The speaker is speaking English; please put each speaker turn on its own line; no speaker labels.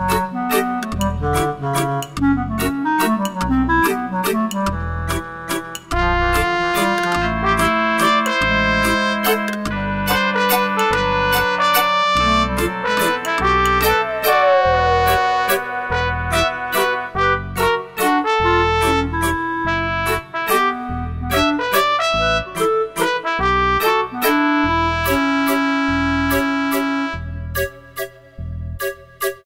Bye.